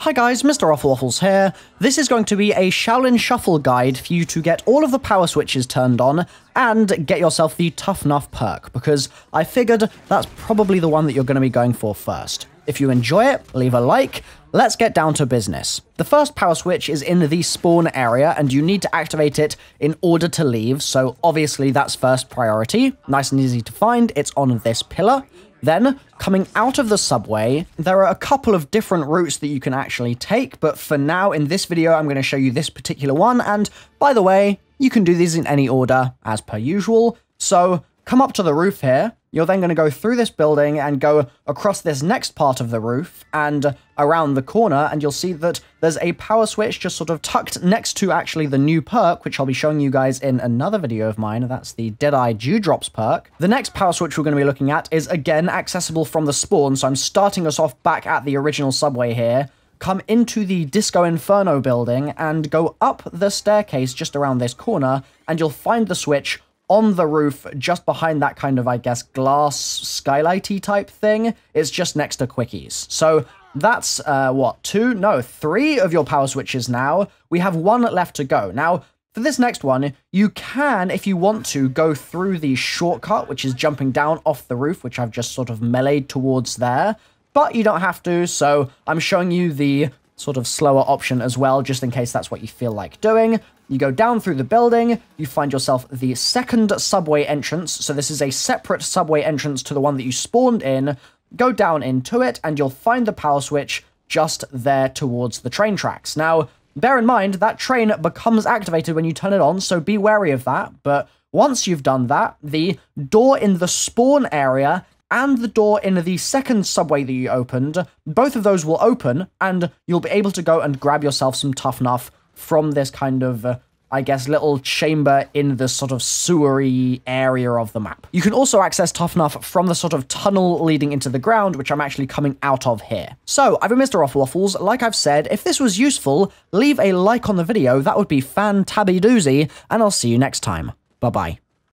Hi guys, Mr. Waffles here. This is going to be a Shaolin Shuffle guide for you to get all of the power switches turned on and get yourself the Tough Enough perk, because I figured that's probably the one that you're going to be going for first. If you enjoy it, leave a like. Let's get down to business. The first power switch is in the spawn area, and you need to activate it in order to leave, so obviously that's first priority. Nice and easy to find, it's on this pillar. Then, coming out of the subway, there are a couple of different routes that you can actually take, but for now, in this video, I'm going to show you this particular one, and by the way, you can do these in any order, as per usual. So, come up to the roof here, you're then going to go through this building and go across this next part of the roof and around the corner, and you'll see that there's a power switch just sort of tucked next to actually the new perk, which I'll be showing you guys in another video of mine. That's the Deadeye Dewdrops perk. The next power switch we're going to be looking at is again accessible from the spawn, so I'm starting us off back at the original subway here come into the Disco Inferno building and go up the staircase just around this corner, and you'll find the switch on the roof, just behind that kind of, I guess, glass skylighty type thing. It's just next to Quickies. So that's, uh, what, two? No, three of your power switches now. We have one left to go. Now, for this next one, you can, if you want to, go through the shortcut, which is jumping down off the roof, which I've just sort of meleeed towards there. But you don't have to, so I'm showing you the sort of slower option as well, just in case that's what you feel like doing. You go down through the building, you find yourself the second subway entrance, so this is a separate subway entrance to the one that you spawned in. Go down into it, and you'll find the power switch just there towards the train tracks. Now, bear in mind, that train becomes activated when you turn it on, so be wary of that, but once you've done that, the door in the spawn area and the door in the second subway that you opened, both of those will open, and you'll be able to go and grab yourself some Tough Enough from this kind of, uh, I guess, little chamber in the sort of sewery area of the map. You can also access Tough Enough from the sort of tunnel leading into the ground, which I'm actually coming out of here. So, I've been Mr. Waffles. Like I've said, if this was useful, leave a like on the video. That would be fan tabby doozy, and I'll see you next time. Bye-bye.